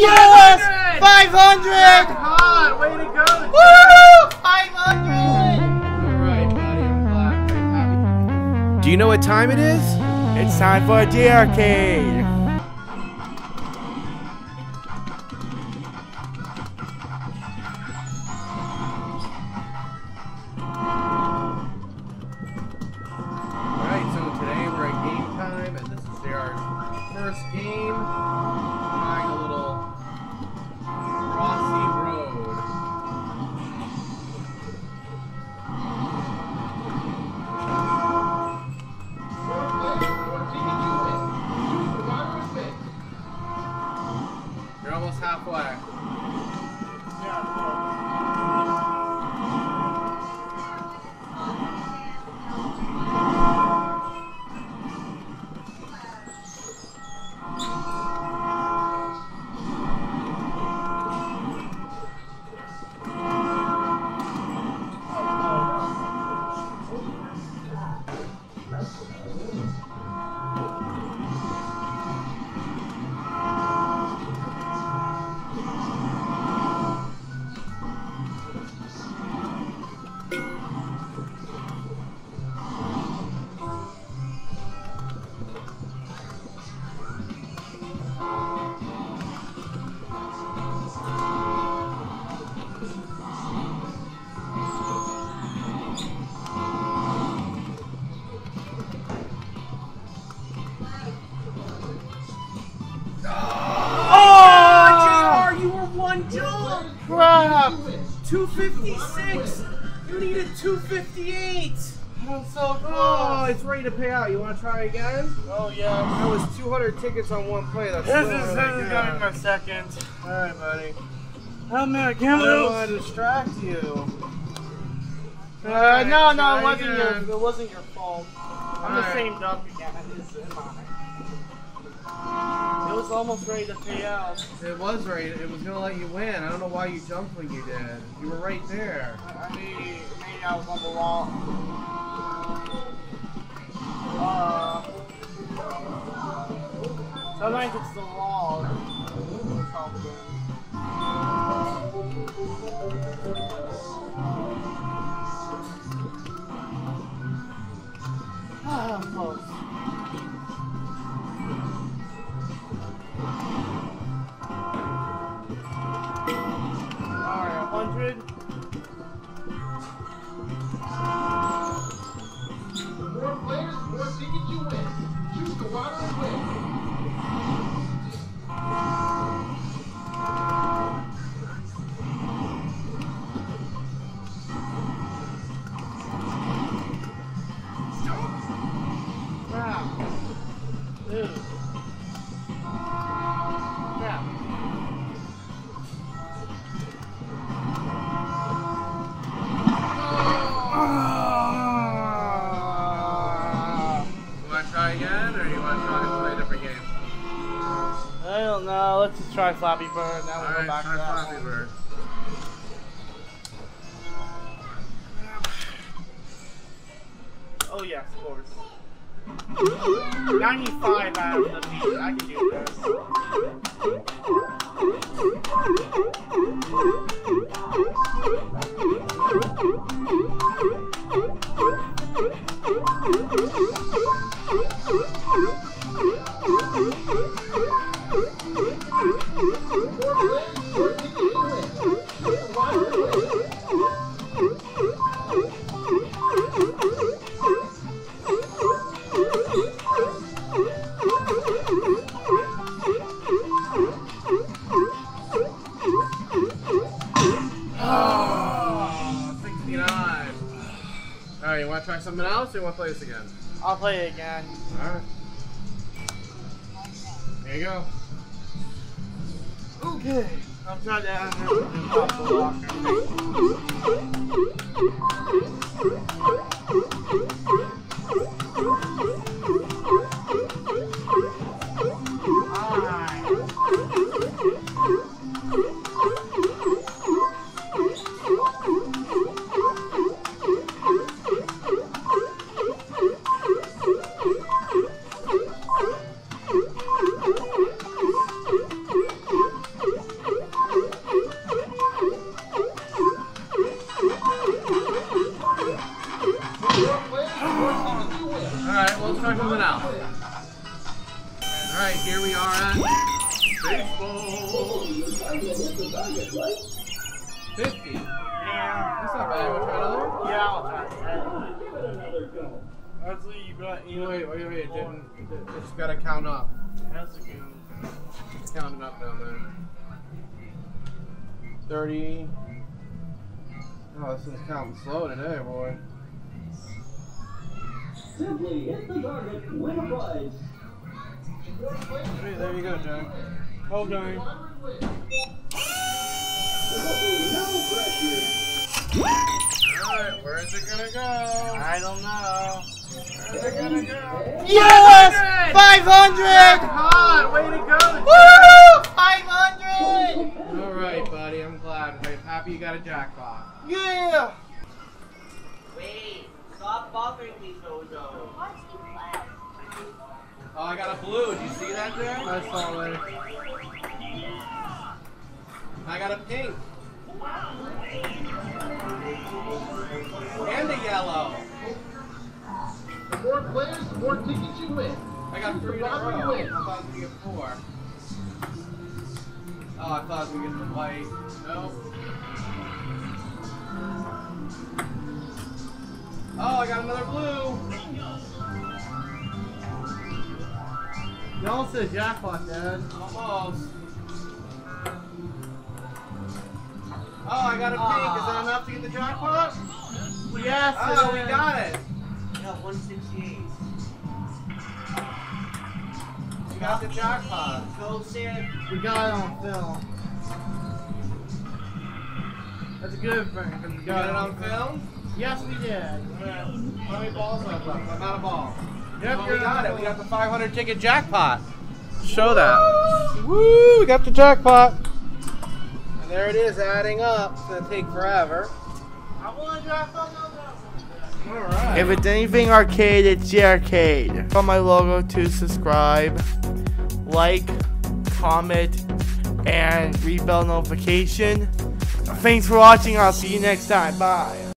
Yes! 500! God, way to go! Woo! 500! Alright, buddy, I'm glad. Very happy. Do you know what time it is? It's time for a G arcade. Alright, so today we're at Gametime, and this is our first game. You're 256! You needed 258! I'm so close. Oh, it's ready to pay out. You want to try again? Oh, yeah. That was 200 tickets on one play. That's This is, this is really gonna be good. my second. Alright, buddy. Oh, man, I I can't want to distract you. Uh, no, no, it wasn't again. your, it wasn't your fault. I'm the same dump again. It's mine. It was almost ready to pay out. It was ready. It was gonna let you win. I don't know why you jumped when you did. You were right there. I mean, maybe I was on the wall. Uh, sometimes it's the wall. Ah, try Flappy Bird. Now we'll go back try to that Flappy one. Bird. Oh yes, of course. 95 out of the beat. I can do this. Want to try something else, or you want to play this again? I'll play it again. All right. Here you go. Okay. I'm trying to add the 50. Yeah. That's not bad. Yeah, Honestly, you got. Wait, wait, wait. It didn't. It, got to count up. Counting up down there. 30. Oh, this is counting slow today, boy. Simply hit the target, win a prize. Hey, there you go, Jack. Hold pressure. Alright, where's it gonna go? I don't know. Where's it gonna go? Yes! 500! God, way to go! Woo! 500! Alright, buddy, I'm glad. I'm happy you got a jackpot. Yeah! Oh, I got a blue. Did you see that there? I saw it. I got a pink. And a yellow. The more players, the more tickets you win. I got three in a row. I thought I was gonna get four. Oh, I thought I was gonna get the white. Nope. Oh, I got another blue. You almost said jackpot, Dad. Almost. Oh, I got a pink. Is that enough to get the jackpot? Yes. Oh, it we got it. Yeah, 168. We got the jackpot. Go, Sam. We got it on film. That's a good thing. 'cause we You got it on film? Yes, we did. How many balls I left? I'm out of ball. Yep, Well, we got it. We got the 500 ticket jackpot. Show that. Woo! We got the jackpot. And there it is, adding up. It's gonna take forever. I want a jackpot on that one. All right. If it's anything arcade, it's the arcade. On my logo to subscribe, like, comment, and ring bell notification. Thanks for watching. I'll see you next time. Bye.